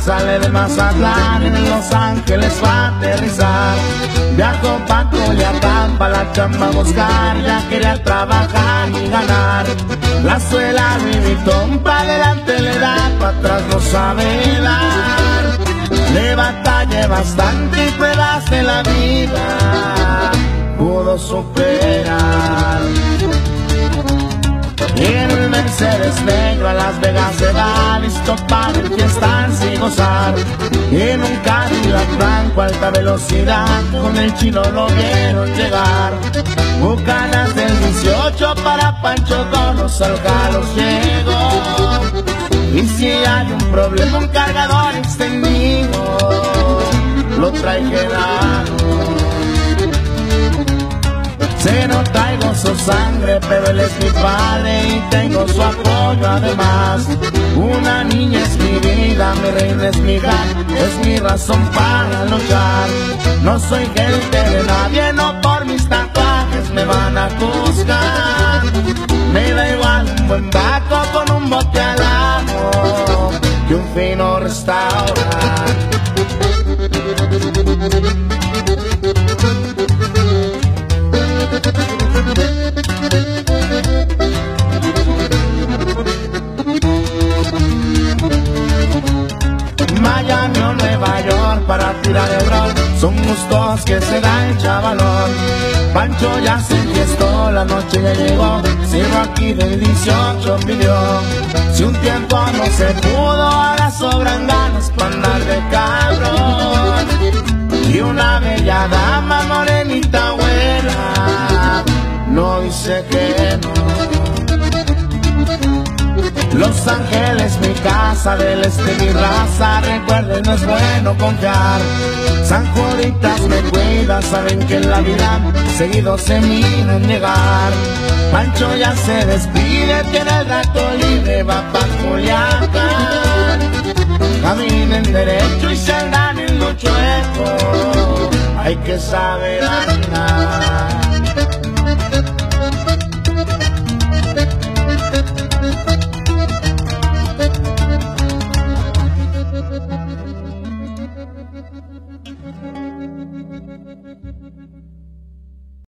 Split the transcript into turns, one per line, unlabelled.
sale de Mazatlán en Los Ángeles va a aterrizar. Viajo pa' Coyacán pa' la chamba a buscar, ya quería trabajar y ganar. La suela Louis Vuitton pa' adelante le da, pa' atrás no sabe dar. Le batallé bastante y pruebas de la vida pudo superar. En el Mercedes negro a Las Vegas se va listo para fiestas y gozar. En un Cadillac blanco alta velocidad con el chino lo vieron llegar. Bucanas del 18 para Pancho Donos al los llegó. Y si hay un problema, un cargador extendido, lo trae quedado. Se no traigo su sangre, pero él es mi padre y tengo su apoyo además. Una niña es mi vida, mi reina es mi gran, es mi razón para luchar. No soy gente de nadie, no por mis tatuajes me van a juzgar. Me da igual un buen taco con un bote al amo que un fino restaurante. Son gustos que se da el chavalón. Pancho ya se fiestó, la noche ya llegó. Sigo aquí del 18 pidió Si un tiempo no se pudo, ahora sobran ganas para andar de cabrón. Y una bella dama morenita buena. No dice que no los Ángeles, mi casa, del este mi raza, recuerden, no es bueno confiar. San Juditas me cuida, saben que en la vida seguido se miran llegar. Pancho ya se despide, tiene el rato libre, va pa' Culiacán. Caminen derecho y se en lo chueco, hay que saber andar.